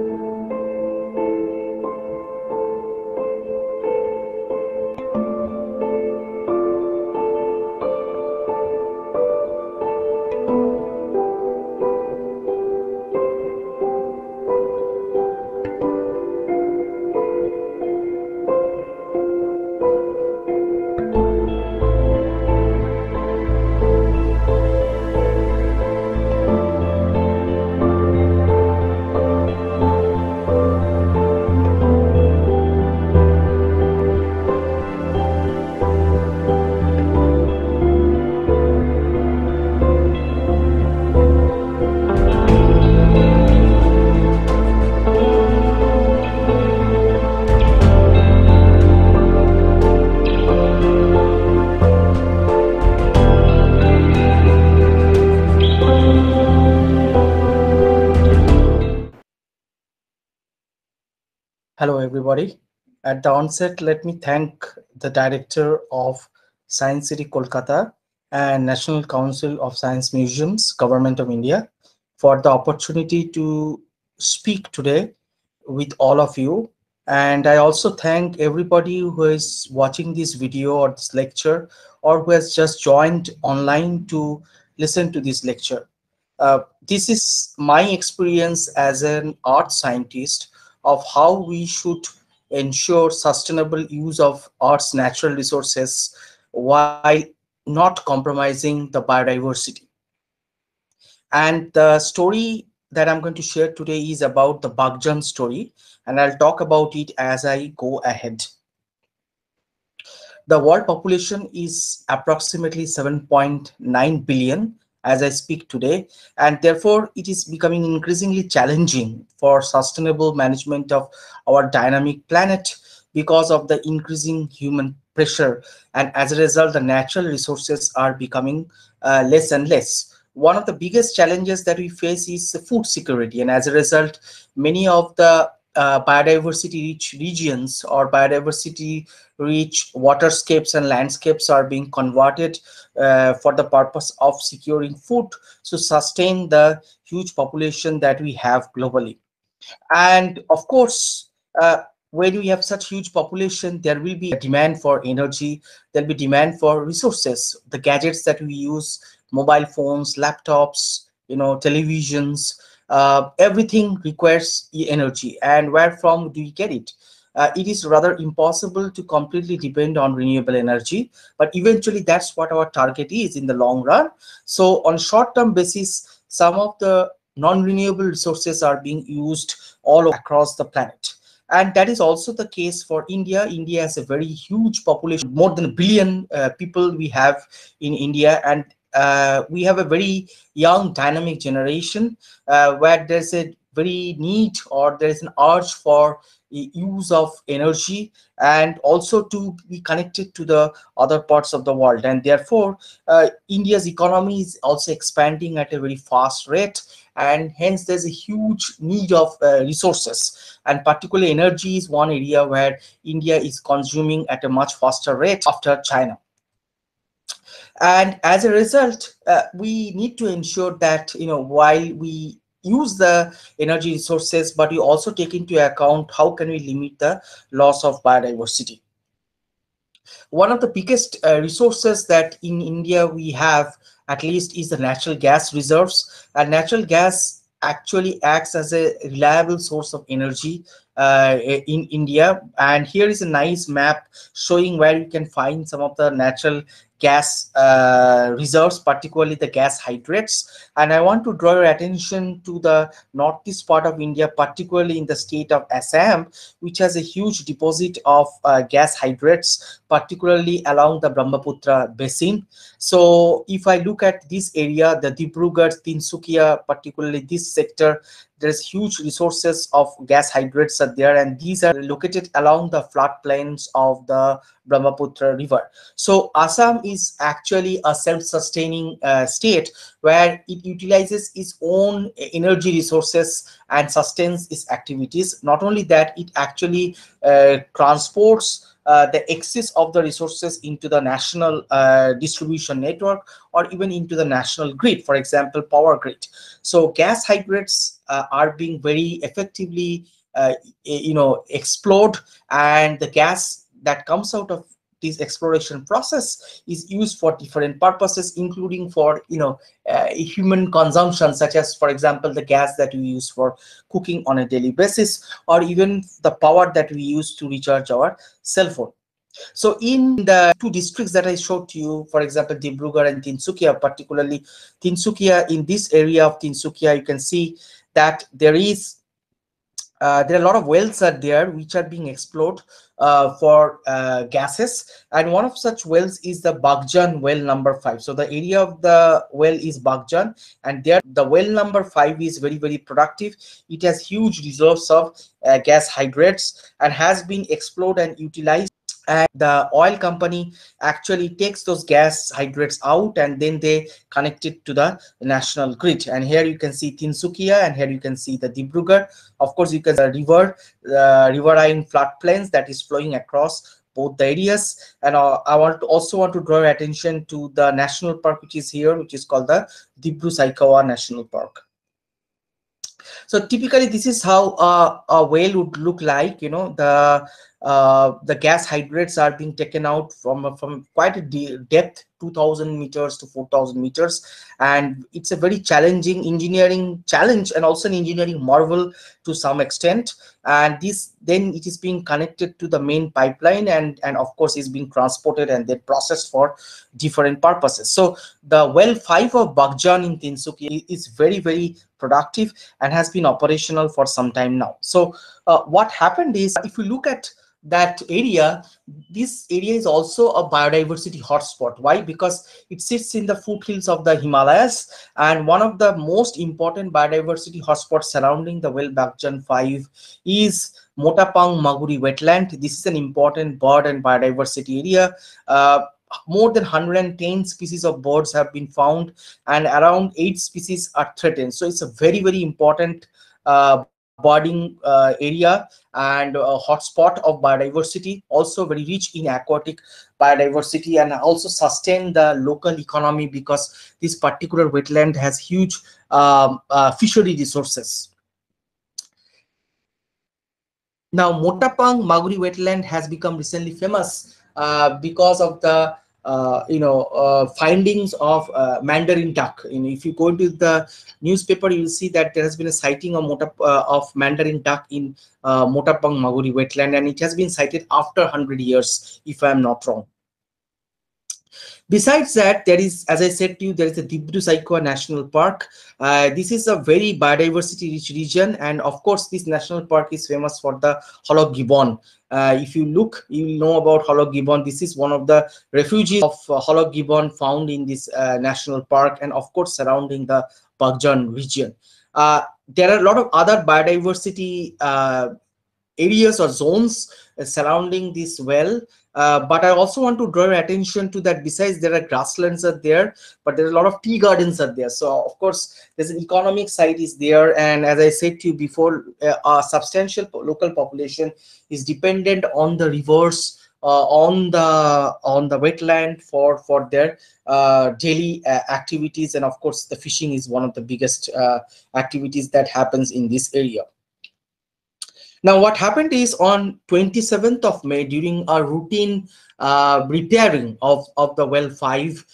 Hello, everybody. At the onset, let me thank the director of Science City Kolkata and National Council of Science Museums, Government of India, for the opportunity to speak today with all of you. And I also thank everybody who is watching this video or this lecture or who has just joined online to listen to this lecture. Uh, this is my experience as an earth scientist of how we should ensure sustainable use of Earth's natural resources while not compromising the biodiversity. And the story that I'm going to share today is about the Baghjan story, and I'll talk about it as I go ahead. The world population is approximately 7.9 billion as I speak today, and therefore it is becoming increasingly challenging for sustainable management of our dynamic planet because of the increasing human pressure. And as a result, the natural resources are becoming uh, less and less. One of the biggest challenges that we face is food security. And as a result, many of the uh, biodiversity rich regions or biodiversity rich waterscapes and landscapes are being converted uh, for the purpose of securing food to sustain the huge population that we have globally. And of course uh, when we have such huge population there will be a demand for energy there'll be demand for resources. The gadgets that we use mobile phones laptops you know televisions uh, everything requires energy and where from do we get it? Uh, it is rather impossible to completely depend on renewable energy but eventually that's what our target is in the long run. So on short term basis some of the non-renewable resources are being used all across the planet. And that is also the case for india. India has a very huge population more than a billion uh, people we have in india and uh, we have a very young dynamic generation uh, where there's a very need or there's an urge for use of energy and also to be connected to the other parts of the world. And therefore uh, india's economy is also expanding at a very fast rate and hence there's a huge need of uh, resources. And particularly energy is one area where india is consuming at a much faster rate after china and as a result uh, we need to ensure that you know while we use the energy resources but we also take into account how can we limit the loss of biodiversity one of the biggest uh, resources that in india we have at least is the natural gas reserves and natural gas actually acts as a reliable source of energy uh, in India. And here is a nice map showing where you can find some of the natural gas uh, reserves, particularly the gas hydrates. And I want to draw your attention to the northeast part of India, particularly in the state of Assam, which has a huge deposit of uh, gas hydrates, particularly along the Brahmaputra basin. So if I look at this area, the Dibrugarh, Tinsukia, particularly this sector, there's huge resources of gas hydrates are there and these are located along the floodplains of the Brahmaputra river. So Assam is actually a self-sustaining uh, state where it utilizes its own energy resources and sustains its activities. Not only that, it actually uh, transports the excess of the resources into the national uh, distribution network or even into the national grid, for example, power grid. So gas hydrates uh, are being very effectively, uh, you know, explored and the gas that comes out of this exploration process is used for different purposes including for you know uh, human consumption such as for example the gas that we use for cooking on a daily basis or even the power that we use to recharge our cell phone. So in the two districts that I showed to you, for example, Dibrugarh and Tinsukia, particularly Tinsukia, in this area of Tinsukia, you can see that there is uh, there are a lot of wells are there which are being explored uh, for uh, gases. And one of such wells is the Baghjan well number five. So the area of the well is Baghjan and there the well number five is very very productive. It has huge reserves of uh, gas hydrates and has been explored and utilized and the oil company actually takes those gas hydrates out and then they connect it to the national grid. And here you can see Tinsukia and here you can see the Dibrugarh. Of course you can see the river uh, riverine floodplains that is flowing across both the areas. And uh, i want to also want to draw your attention to the national park which is here which is called the Dibru Saikhowa National Park. So typically this is how uh, a whale would look like you know the uh, the gas hydrates are being taken out from from quite a de depth 2000 meters to 4000 meters. And it's a very challenging engineering challenge and also an engineering marvel to some extent. And this then it is being connected to the main pipeline and and of course is being transported and then processed for different purposes. So the well 5 of Baghjan in Tinsukia is very very productive and has been operational for some time now. So uh, what happened is if you look at that area this area is also a biodiversity hotspot. Why? Because it sits in the foothills of the himalayas and one of the most important biodiversity hotspots surrounding the well Baghjan 5 is motapang maguri wetland. This is an important bird and biodiversity area. Uh, more than 110 species of birds have been found and around eight species are threatened. So it's a very very important uh, birding uh, area and a hotspot of biodiversity also very rich in aquatic biodiversity and also sustain the local economy because this particular wetland has huge um, uh, fishery resources. Now motapang maguri wetland has become recently famous uh, because of the uh, you know uh, findings of uh, mandarin duck. Know, if you go into the newspaper you will see that there has been a sighting of uh, of mandarin duck in uh, motapang maguri wetland and it has been sighted after 100 years if i am not wrong Besides that, there is, as I said to you, there is the Dibru Saikhowa National Park. Uh, this is a very biodiversity rich region. And of course, this national park is famous for the Hoolock Gibbon. Uh, if you look, you will know about Hoolock Gibbon. This is one of the refugees of uh, Hoolock Gibbon found in this uh, national park and of course surrounding the Baghjan region. Uh, there are a lot of other biodiversity uh, areas or zones surrounding this well uh, but I also want to draw your attention to that besides there are grasslands are there, but there are a lot of tea gardens are there. So of course, there's an economic side is there. And as I said to you before, uh, a substantial local population is dependent on the rivers, uh, on the on the wetland for for their uh, daily uh, activities and of course the fishing is one of the biggest uh, activities that happens in this area now, what happened is on 27th of May, during a routine uh, repairing of, of the well 5,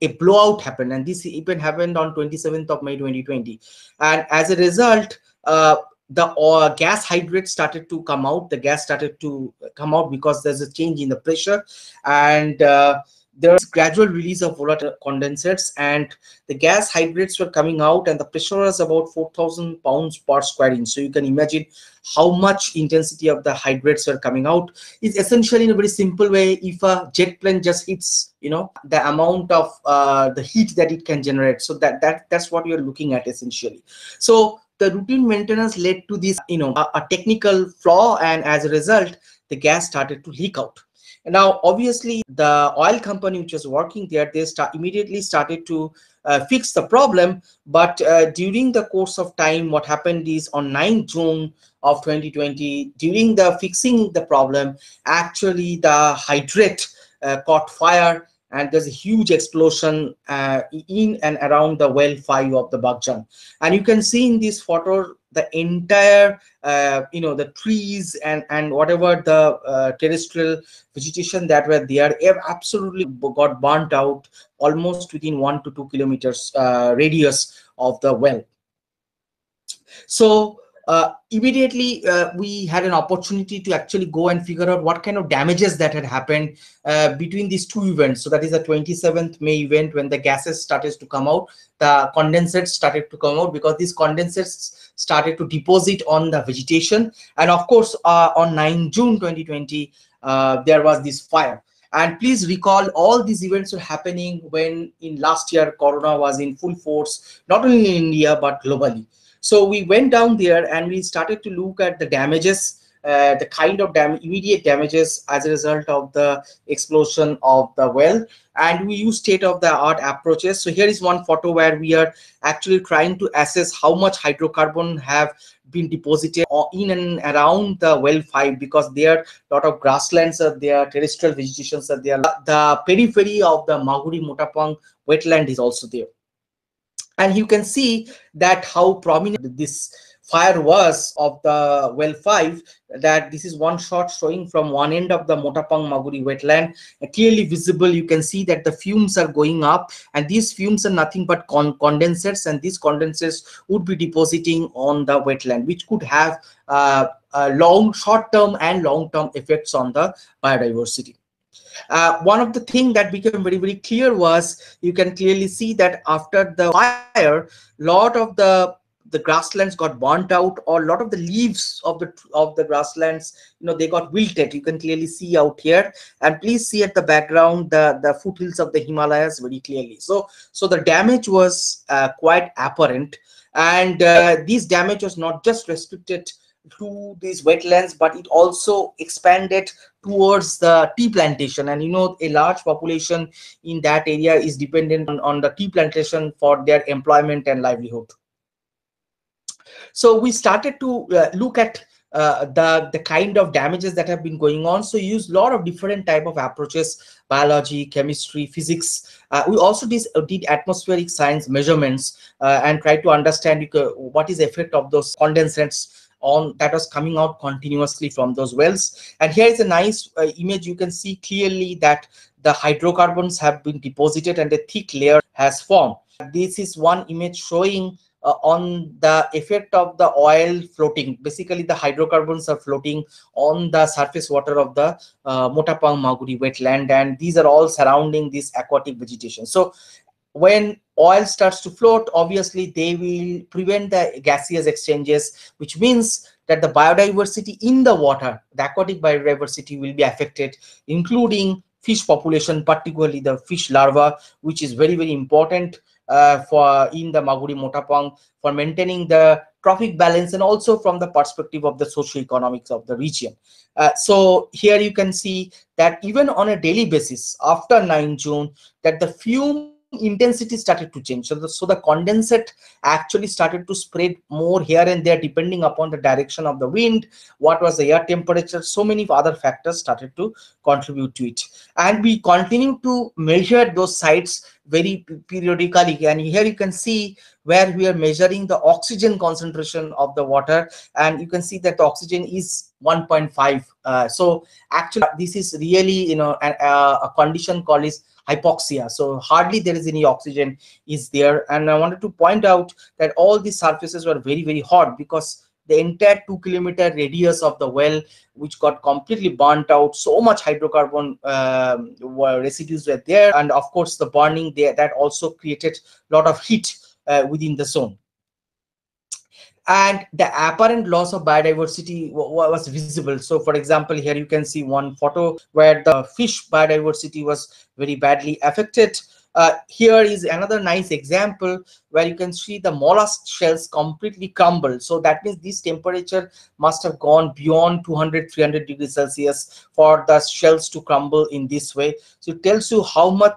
a blowout happened. And this event happened on 27th of May 2020. And as a result, uh, the uh, gas hydrate started to come out. The gas started to come out because there's a change in the pressure. And uh, there's gradual release of volatile condensates and the gas hydrates were coming out and the pressure was about 4000 pounds per square inch. So you can imagine how much intensity of the hydrates were coming out. Is essentially in a very simple way. If a jet plane just hits you know the amount of uh, the heat that it can generate. So that that that's what you're looking at essentially. So the routine maintenance led to this you know a, a technical flaw and as a result the gas started to leak out Now, obviously, the oil company which was working there, they start immediately started to uh, fix the problem. But uh, during the course of time, what happened is on 9 June of 2020, during the fixing the problem, actually the hydrate uh, caught fire and there's a huge explosion uh, in and around the well 5 of the Baghjan. And you can see in this photo the entire, uh, you know, the trees and, and whatever the uh, terrestrial vegetation that were there absolutely got burnt out almost within one to two kilometers uh, radius of the well. So uh, immediately uh, we had an opportunity to actually go and figure out what kind of damages that had happened uh, between these two events. So that is the 27th May event when the gases started to come out, the condensates started to come out because these condensates started to deposit on the vegetation. And of course, uh, on 9 June 2020, uh, there was this fire. And please recall all these events were happening when in last year, Corona was in full force, not only in India, but globally. So we went down there and we started to look at the damages, uh, the kind of dam immediate damages as a result of the explosion of the well. And we use state-of-the-art approaches. So here is one photo where we are actually trying to assess how much hydrocarbon have been deposited in and around the well 5 because there are a lot of grasslands are there terrestrial vegetations are there the periphery of the maguri motapang wetland is also there and you can see that how prominent this fire was of the well 5 that this is one shot showing from one end of the Motapang Maguri wetland. Clearly visible you can see that the fumes are going up and these fumes are nothing but con condensates and these condensates would be depositing on the wetland which could have uh, long short-term and long-term effects on the biodiversity uh, one of the things that became very, very clear was you can clearly see that after the fire, lot of the the grasslands got burnt out or a lot of the leaves of the of the grasslands you know they got wilted. You can clearly see out here. And please see at the background the the foothills of the himalayas very clearly. So so the damage was uh, quite apparent. And uh, this damage was not just restricted to these wetlands, but it also expanded towards the tea plantation. And you know, a large population in that area is dependent on, on the tea plantation for their employment and livelihood. So we started to uh, look at uh, the the kind of damages that have been going on so use a lot of different type of approaches biology chemistry physics uh, we also did, uh, did atmospheric science measurements uh, and try to understand what is the effect of those condensates on that was coming out continuously from those wells. And here is a nice uh, image. You can see clearly that the hydrocarbons have been deposited and a thick layer has formed. This is one image showing uh, on the effect of the oil floating. Basically the hydrocarbons are floating on the surface water of the uh, motapang maguri wetland. And these are all surrounding this aquatic vegetation. So when oil starts to float, obviously they will prevent the gaseous exchanges, which means that the biodiversity in the water, the aquatic biodiversity will be affected, including fish population, particularly the fish larva, which is very, very important uh, for in the Maguri Motapang for maintaining the trophic balance and also from the perspective of the socio-economics of the region. Uh, so here you can see that even on a daily basis after 9 June, that the fume intensity started to change. So the, so the condensate actually started to spread more here and there depending upon the direction of the wind what was the air temperature so many other factors started to contribute to it. And we continue to measure those sites very periodically and here you can see where we are measuring the oxygen concentration of the water and you can see that the oxygen is 1.5 uh, so actually this is really you know a, a condition called is hypoxia so hardly there is any oxygen is there and i wanted to point out that all these surfaces were very very hot because the entire two kilometer radius of the well which got completely burnt out. So much hydrocarbon um, residues were there. And of course the burning there that also created a lot of heat uh, within the zone. And the apparent loss of biodiversity was visible. So for example here you can see one photo where the fish biodiversity was very badly affected uh, here is another nice example where you can see the mollusk shells completely crumble. So that means this temperature must have gone beyond 200, 300 degrees Celsius for the shells to crumble in this way. So it tells you how much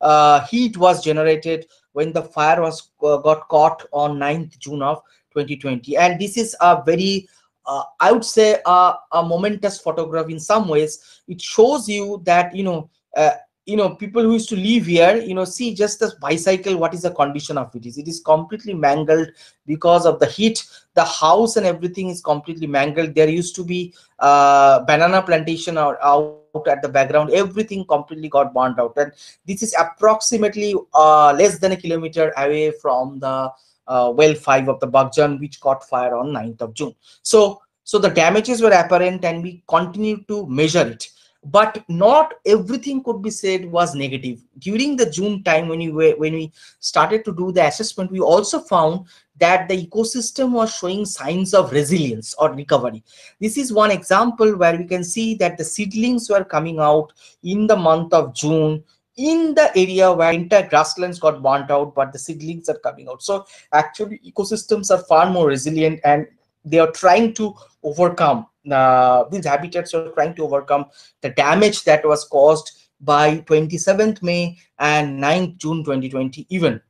uh, heat was generated when the fire was uh, got caught on 9th June of 2020. And this is a very uh, I would say a momentous photograph in some ways. It shows you that you know uh, you know people who used to live here you know see just this bicycle what is the condition of it is? It is completely mangled because of the heat. The house and everything is completely mangled. There used to be uh banana plantation out, out at the background. Everything completely got burned out. And this is approximately uh less than a kilometer away from the uh, well 5 of the Baghjan which caught fire on 9th of June. So so the damages were apparent and we continue to measure it but not everything could be said was negative. During the june time when we when we started to do the assessment we also found that the ecosystem was showing signs of resilience or recovery. This is one example where we can see that the seedlings were coming out in the month of june in the area where entire grasslands got burnt out but the seedlings are coming out. So actually ecosystems are far more resilient and they are trying to overcome uh, these habitats are trying to overcome the damage that was caused by 27th May and 9th June 2020 even.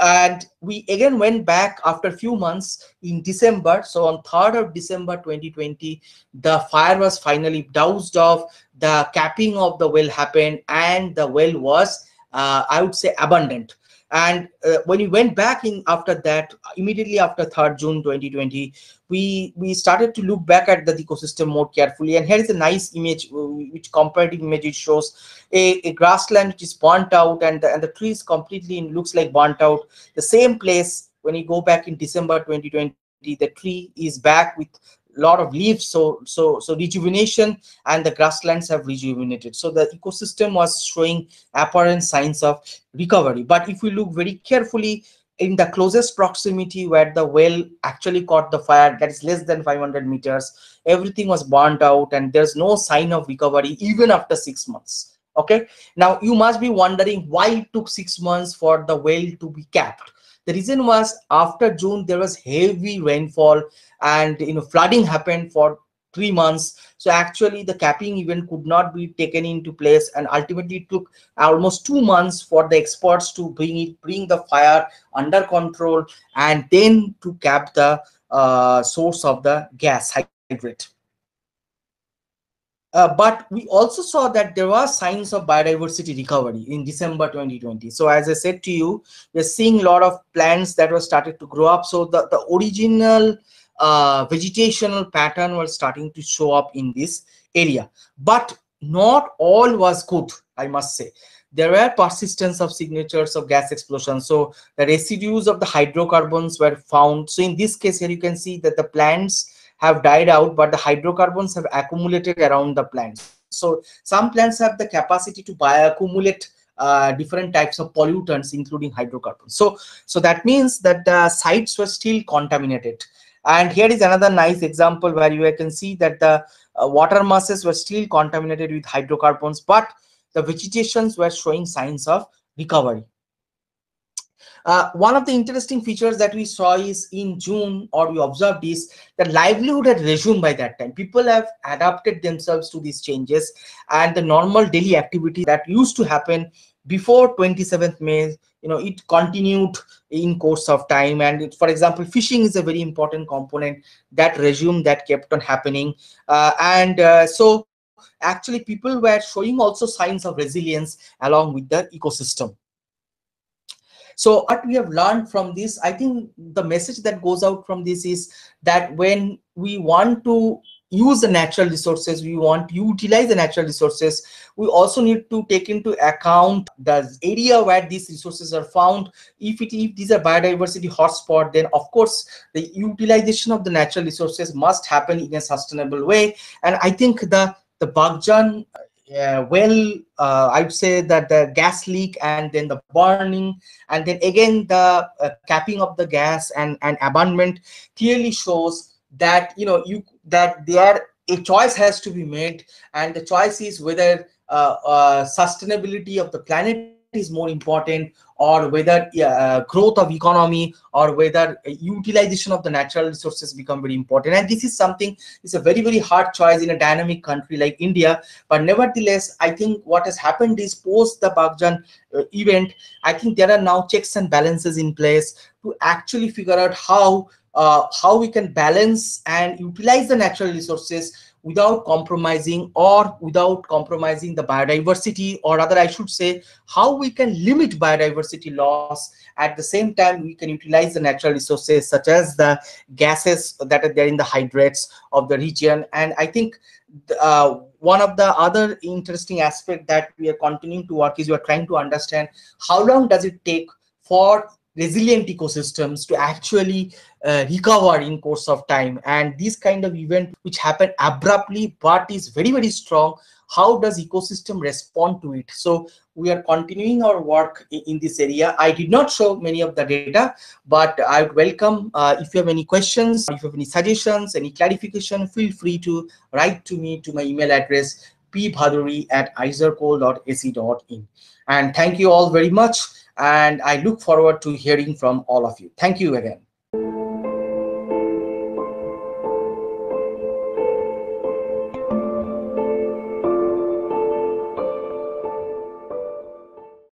And we again went back after a few months in December. So on 3rd of December 2020, the fire was finally doused off, the capping of the well happened and the well was, uh, I would say, abundant and uh, when we went back in after that immediately after 3rd june 2020 we we started to look back at the ecosystem more carefully. And here is a nice image uh, which comparative image it shows. A, a grassland which is burnt out and the, and the trees completely looks like burnt out. The same place when you go back in december 2020 the tree is back with lot of leaves. So so so rejuvenation and the grasslands have rejuvenated. So the ecosystem was showing apparent signs of recovery. But if we look very carefully in the closest proximity where the well actually caught the fire that is less than 500 meters everything was burnt out and there's no sign of recovery even after six months. Okay? Now you must be wondering why it took six months for the well to be capped the reason was after June, there was heavy rainfall and you know flooding happened for three months. So actually the capping event could not be taken into place and ultimately it took almost two months for the experts to bring it, bring the fire under control and then to cap the uh, source of the gas hydrate. Uh, but we also saw that there were signs of biodiversity recovery in December 2020. So as I said to you, we're seeing a lot of plants that were started to grow up. So the, the original uh, vegetational pattern was starting to show up in this area. But not all was good, I must say. There were persistence of signatures of gas explosion. So the residues of the hydrocarbons were found. So in this case here, you can see that the plants have died out, but the hydrocarbons have accumulated around the plants. So some plants have the capacity to bioaccumulate uh, different types of pollutants, including hydrocarbons. So, so that means that the sites were still contaminated. And here is another nice example where you can see that the uh, water masses were still contaminated with hydrocarbons, but the vegetations were showing signs of recovery. Uh, one of the interesting features that we saw is in June, or we observed is that livelihood had resumed by that time. People have adapted themselves to these changes and the normal daily activity that used to happen before 27th May, you know, it continued in course of time. And it, for example, fishing is a very important component that resumed that kept on happening. Uh, and uh, so actually people were showing also signs of resilience along with the ecosystem. So what we have learned from this, I think the message that goes out from this is that when we want to use the natural resources, we want to utilize the natural resources, we also need to take into account the area where these resources are found. If it if these are biodiversity hotspot, then of course the utilization of the natural resources must happen in a sustainable way. And I think the the Baghjan uh, well, uh, I'd say that the gas leak and then the burning and then again the uh, capping of the gas and, and abandonment clearly shows that, you know, you that there a choice has to be made and the choice is whether uh, uh, sustainability of the planet is more important or whether uh, growth of economy or whether utilization of the natural resources become very important. And this is something it's a very very hard choice in a dynamic country like india. But nevertheless i think what has happened is post the Baghjan uh, event i think there are now checks and balances in place to actually figure out how uh, how we can balance and utilize the natural resources without compromising or without compromising the biodiversity or rather I should say how we can limit biodiversity loss. At the same time we can utilize the natural resources such as the gases that are there in the hydrates of the region. And I think uh, one of the other interesting aspect that we are continuing to work is we are trying to understand how long does it take for resilient ecosystems to actually uh, recover in course of time. And this kind of event which happen abruptly but is very very strong how does ecosystem respond to it? So we are continuing our work in, this area. I did not show many of the data but i would welcome uh, if you have any questions if you have any suggestions any clarification feel free to write to me to my email address pbhadury at iiserkol.ac.in and thank you all very much and I look forward to hearing from all of you. Thank you again.